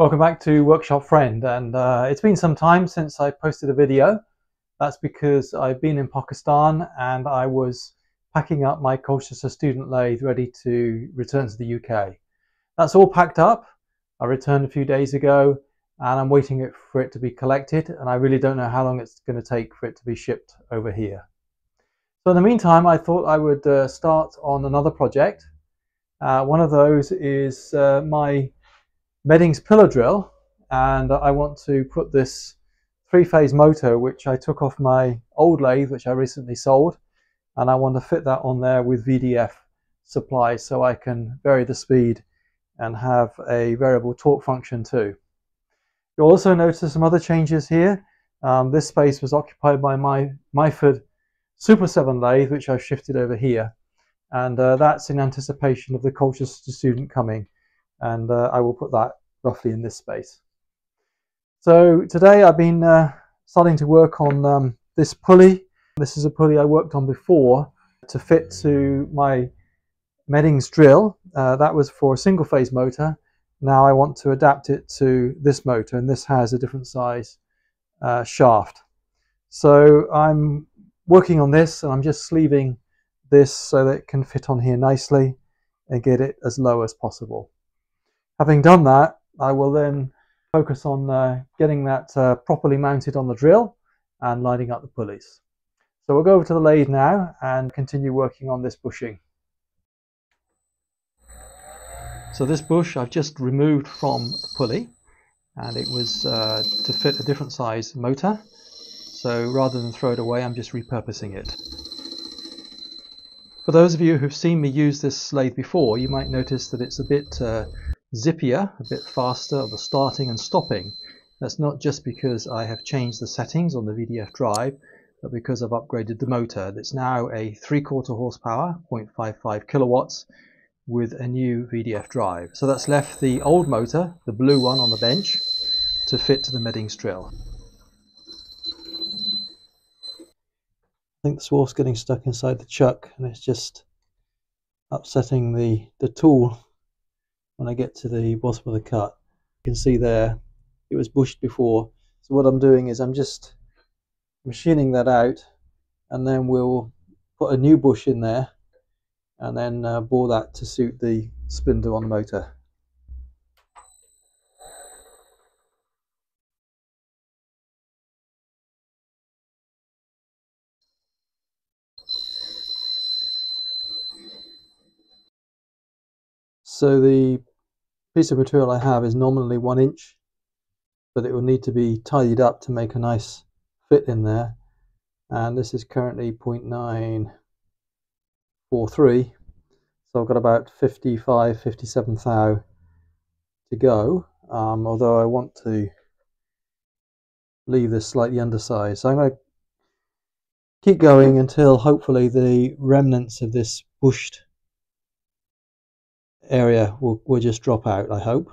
Welcome back to Workshop Friend and uh, it's been some time since I posted a video. That's because I've been in Pakistan and I was packing up my Colchester student lathe ready to return to the UK. That's all packed up. I returned a few days ago and I'm waiting for it to be collected and I really don't know how long it's going to take for it to be shipped over here. So in the meantime I thought I would uh, start on another project. Uh, one of those is uh, my Meddings pillar drill and I want to put this three-phase motor which I took off my old lathe which I recently sold and I want to fit that on there with VDF supply so I can vary the speed and have a variable torque function too. You'll also notice some other changes here. Um, this space was occupied by my Myford Super 7 lathe which I've shifted over here and uh, that's in anticipation of the Colchester student coming and uh, I will put that roughly in this space. So today I've been uh, starting to work on um, this pulley. This is a pulley I worked on before to fit to my Meddings drill. Uh, that was for a single phase motor. Now I want to adapt it to this motor and this has a different size uh, shaft. So I'm working on this and I'm just sleeving this so that it can fit on here nicely and get it as low as possible. Having done that, I will then focus on uh, getting that uh, properly mounted on the drill and lining up the pulleys. So we'll go over to the lathe now and continue working on this bushing. So this bush I've just removed from the pulley and it was uh, to fit a different size motor. So rather than throw it away, I'm just repurposing it. For those of you who've seen me use this lathe before, you might notice that it's a bit uh, zippier, a bit faster of the starting and stopping. That's not just because I have changed the settings on the VDF drive, but because I've upgraded the motor. That's now a 3 quarter horsepower, 0.55 kilowatts, with a new VDF drive. So that's left the old motor, the blue one on the bench, to fit to the Meddings drill. I think the swarf's getting stuck inside the chuck and it's just upsetting the, the tool when I get to the bottom of the cut. You can see there it was bushed before. So what I'm doing is I'm just machining that out and then we'll put a new bush in there and then uh, bore that to suit the spindle on the motor. So the piece of material I have is nominally one inch, but it will need to be tidied up to make a nice fit in there. And this is currently 0.943. So I've got about 55, 57 thou to go, um, although I want to leave this slightly undersized. So I'm going to keep going until hopefully the remnants of this bushed area will, will just drop out, I hope.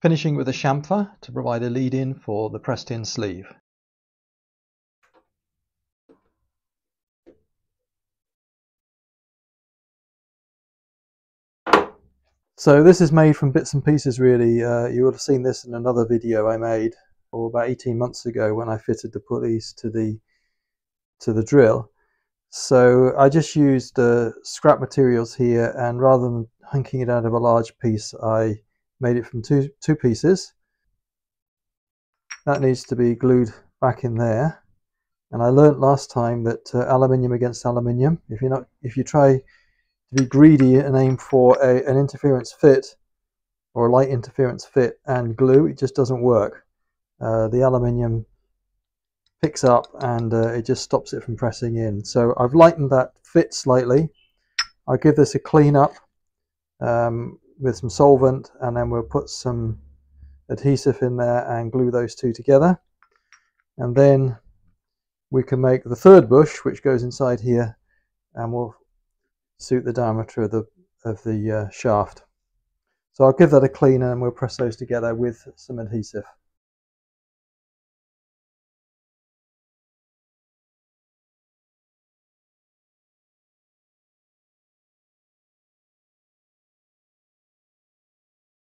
Finishing with a chamfer to provide a lead-in for the pressed-in sleeve. So this is made from bits and pieces really. Uh, you would have seen this in another video I made or about 18 months ago when I fitted the pulleys to the to the drill. So I just used uh, scrap materials here and rather than hunking it out of a large piece I made it from two, two pieces. That needs to be glued back in there. And I learnt last time that uh, aluminium against aluminium, if you're not, if you try to be greedy and aim for a, an interference fit or a light interference fit and glue, it just doesn't work. Uh, the aluminium picks up and uh, it just stops it from pressing in. So I've lightened that fit slightly. I'll give this a clean up um, with some solvent and then we'll put some adhesive in there and glue those two together. And then we can make the third bush, which goes inside here, and we'll suit the diameter of the of the uh, shaft. So I'll give that a clean and we'll press those together with some adhesive.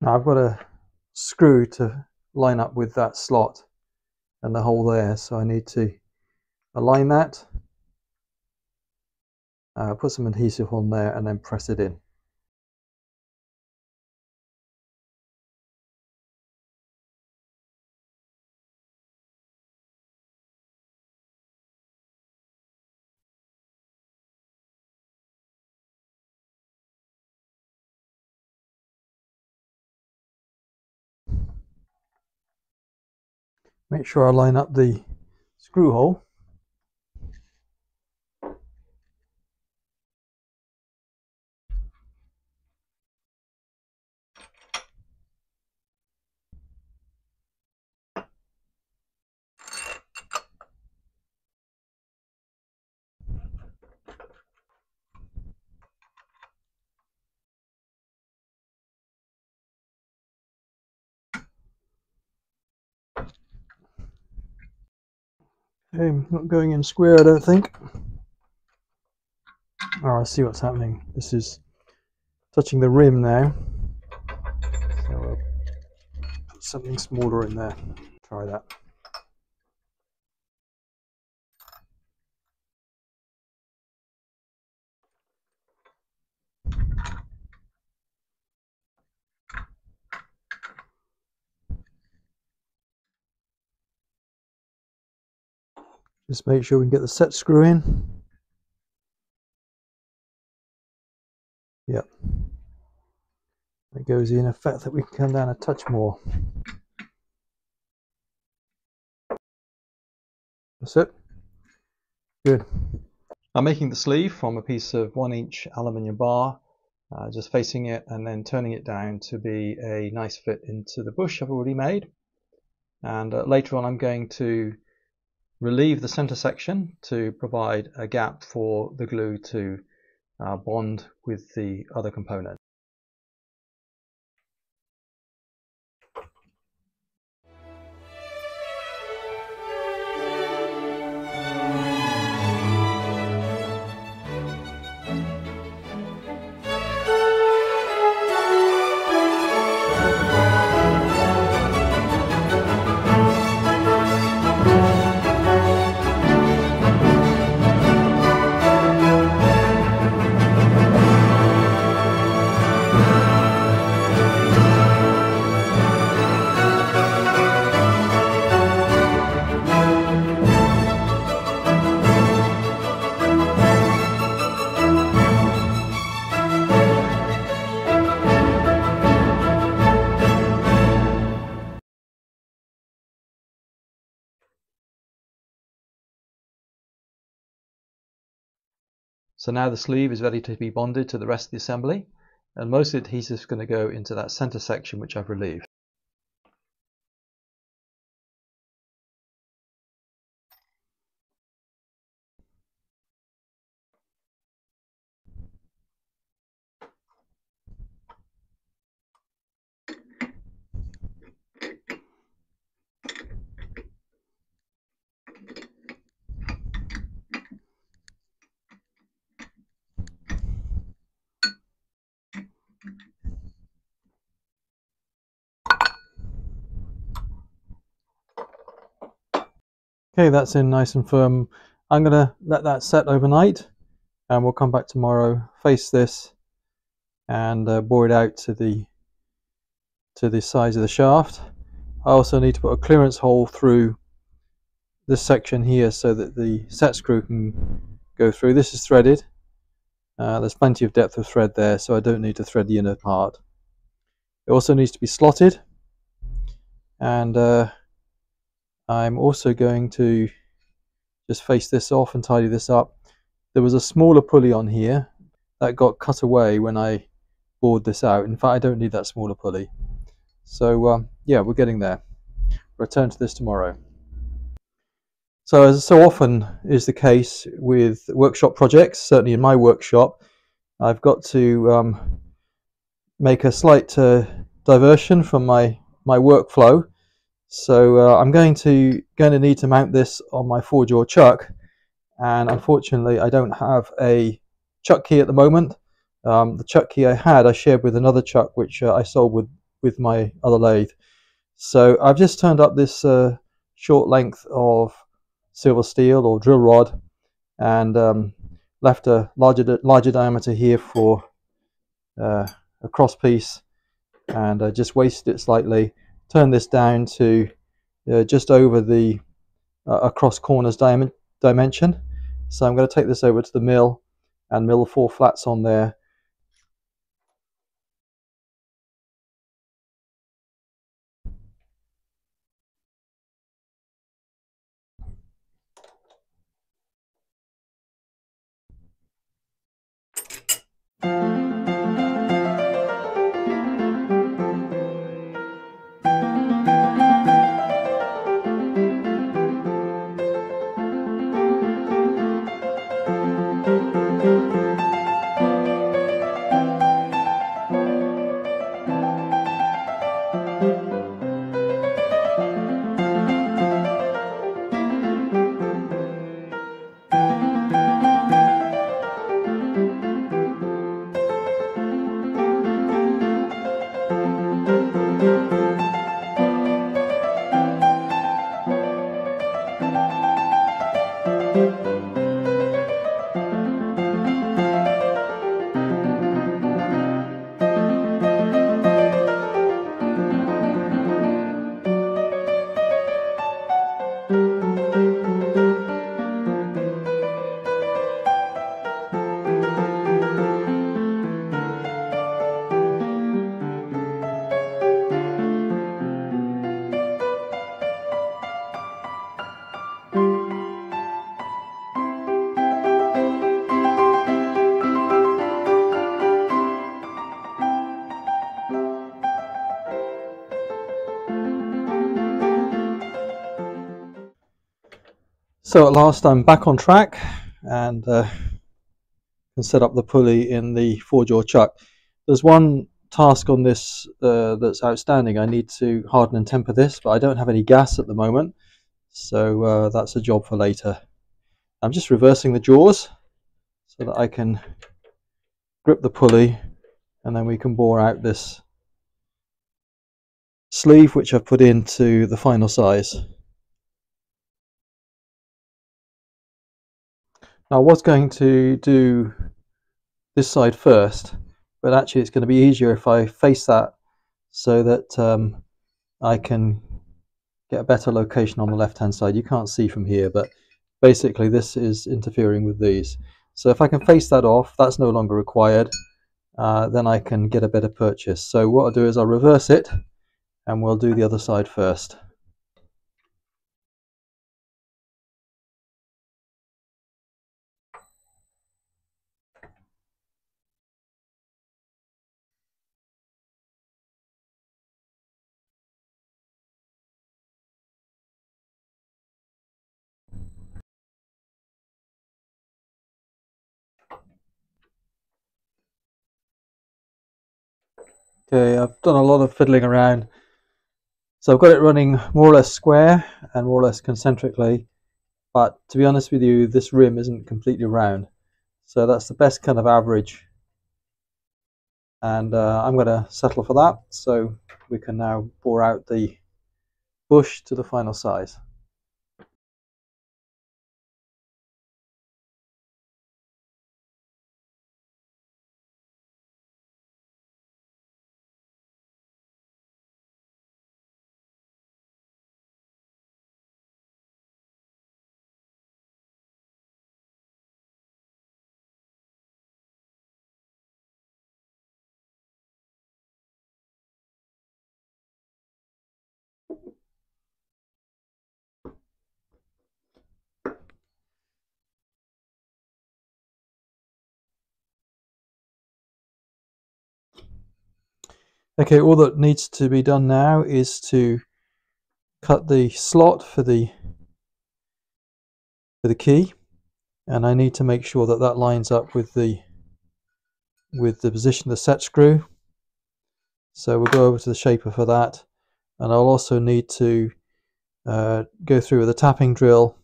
Now I've got a screw to line up with that slot and the hole there so I need to align that uh, put some adhesive on there and then press it in. Make sure I line up the screw hole Okay, not going in square, I don't think. Oh, I see what's happening. This is touching the rim now. So I'll put something smaller in there. Try that. Just make sure we can get the set screw in. Yep. That goes in effect that we can come down a touch more. That's it. Good. I'm making the sleeve from a piece of one inch aluminium bar, uh, just facing it and then turning it down to be a nice fit into the bush I've already made. And uh, later on I'm going to relieve the center section to provide a gap for the glue to uh, bond with the other component. So now the sleeve is ready to be bonded to the rest of the assembly and most of the adhesive is going to go into that center section which I've relieved. Okay, that's in nice and firm. I'm going to let that set overnight and we'll come back tomorrow, face this and uh, bore it out to the to the size of the shaft. I also need to put a clearance hole through this section here so that the set screw can go through. This is threaded. Uh, there's plenty of depth of thread there so I don't need to thread the inner part. It also needs to be slotted and uh, I'm also going to just face this off and tidy this up. There was a smaller pulley on here that got cut away when I bored this out. In fact, I don't need that smaller pulley. So um, yeah, we're getting there. Return to this tomorrow. So as so often is the case with workshop projects, certainly in my workshop, I've got to um, make a slight uh, diversion from my, my workflow. So uh, I'm going to going to need to mount this on my four jaw chuck, and unfortunately I don't have a chuck key at the moment. Um, the chuck key I had I shared with another chuck which uh, I sold with with my other lathe. So I've just turned up this uh, short length of silver steel or drill rod and um, left a larger larger diameter here for uh, a cross piece and I just wasted it slightly turn this down to uh, just over the uh, across corners dim dimension. So I'm going to take this over to the mill and mill four flats on there So at last I'm back on track and uh, can set up the pulley in the four jaw chuck. There's one task on this uh, that's outstanding. I need to harden and temper this, but I don't have any gas at the moment, so uh, that's a job for later. I'm just reversing the jaws so that I can grip the pulley and then we can bore out this sleeve which I've put into the final size. I was going to do this side first, but actually it's going to be easier if I face that so that um, I can get a better location on the left hand side. You can't see from here, but basically this is interfering with these. So if I can face that off, that's no longer required, uh, then I can get a better purchase. So what I'll do is I'll reverse it and we'll do the other side first. Okay, I've done a lot of fiddling around. So I've got it running more or less square and more or less concentrically. But to be honest with you, this rim isn't completely round. So that's the best kind of average. And uh, I'm going to settle for that. So we can now bore out the bush to the final size. Okay, all that needs to be done now is to cut the slot for the for the key and I need to make sure that that lines up with the with the position of the set screw So we'll go over to the shaper for that. And I'll also need to uh, go through with a tapping drill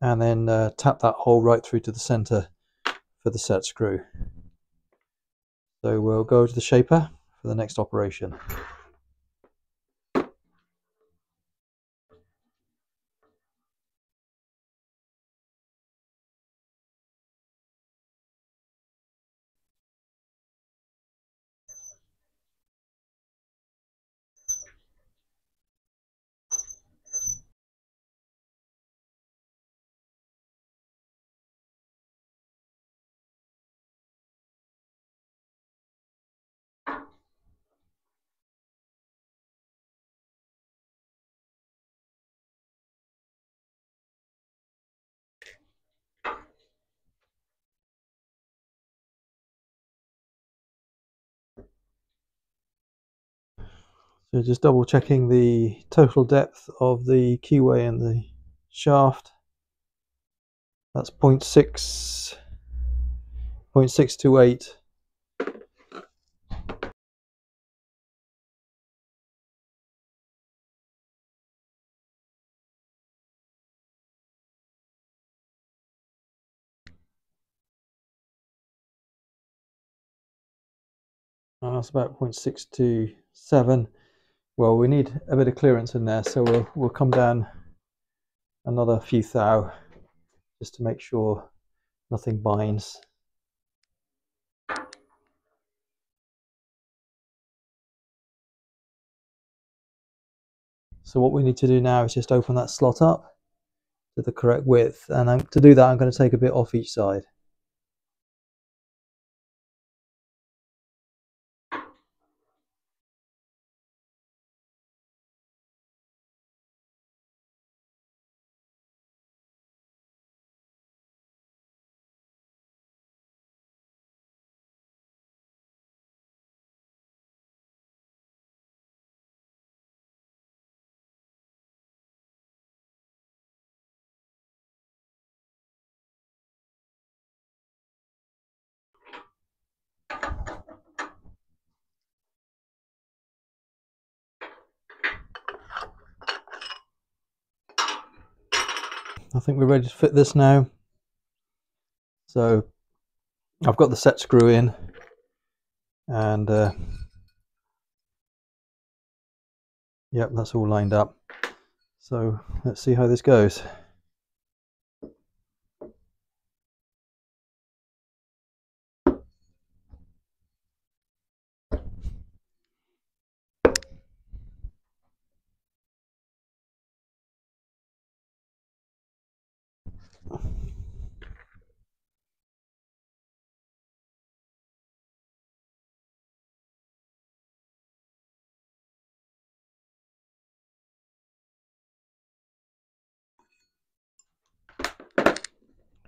and then uh, tap that hole right through to the center for the set screw. So we'll go to the shaper for the next operation. So just double checking the total depth of the keyway and the shaft. That's 0.6, 0.628. Uh, that's about 0.627 well we need a bit of clearance in there so we'll, we'll come down another few thou just to make sure nothing binds. So what we need to do now is just open that slot up to the correct width and I'm, to do that I'm going to take a bit off each side I think we're ready to fit this now. So I've got the set screw in and uh, yep, that's all lined up. So let's see how this goes.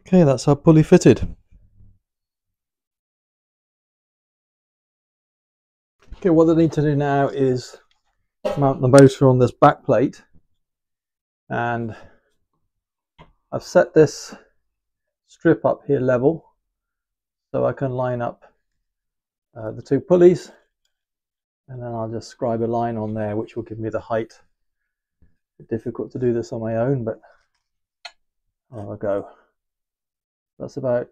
Okay, that's our pulley fitted. Okay, what I need to do now is mount the motor on this back plate and I've set this strip up here level so I can line up uh, the two pulleys and then I'll just scribe a line on there which will give me the height. difficult to do this on my own but I'll go. That's about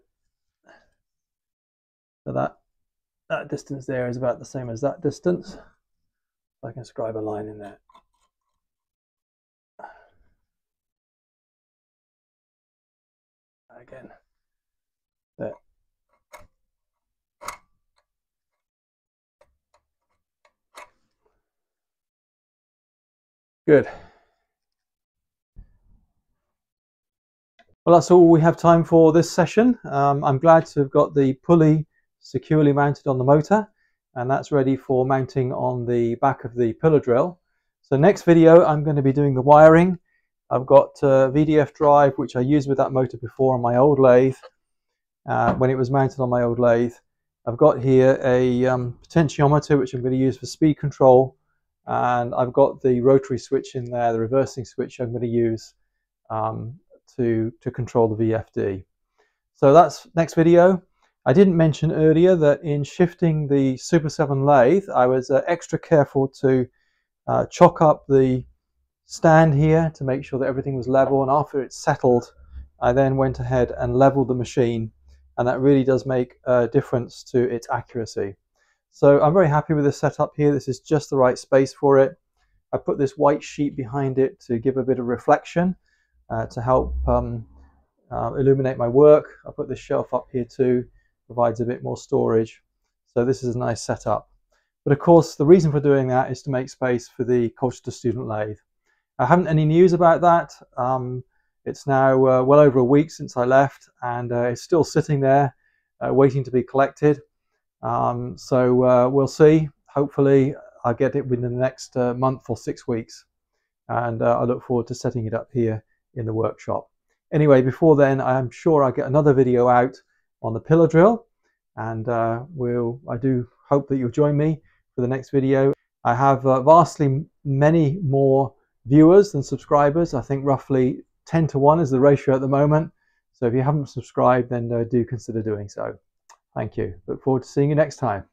so that that distance there is about the same as that distance. I can scribe a line in there. Again, there. Good. Well, that's all we have time for this session. Um, I'm glad to have got the pulley securely mounted on the motor and that's ready for mounting on the back of the pillar drill. So next video, I'm going to be doing the wiring. I've got a VDF drive, which I used with that motor before on my old lathe, uh, when it was mounted on my old lathe. I've got here a um, potentiometer, which I'm going to use for speed control. And I've got the rotary switch in there, the reversing switch I'm going to use um, to, to control the VFD. So that's next video. I didn't mention earlier that in shifting the Super 7 lathe, I was uh, extra careful to uh, chock up the stand here to make sure that everything was level. And after it's settled, I then went ahead and leveled the machine. And that really does make a difference to its accuracy. So I'm very happy with this setup here. This is just the right space for it. I put this white sheet behind it to give a bit of reflection to help um, uh, illuminate my work. I put this shelf up here too, provides a bit more storage. So this is a nice setup. But of course, the reason for doing that is to make space for the Colchester Student Lathe. I haven't any news about that. Um, it's now uh, well over a week since I left and uh, it's still sitting there uh, waiting to be collected. Um, so uh, we'll see. Hopefully I'll get it within the next uh, month or six weeks. And uh, I look forward to setting it up here in the workshop. Anyway, before then, I'm sure I'll get another video out on the pillar drill. And uh, we'll, I do hope that you'll join me for the next video. I have uh, vastly many more viewers than subscribers. I think roughly 10 to 1 is the ratio at the moment. So if you haven't subscribed, then uh, do consider doing so. Thank you. Look forward to seeing you next time.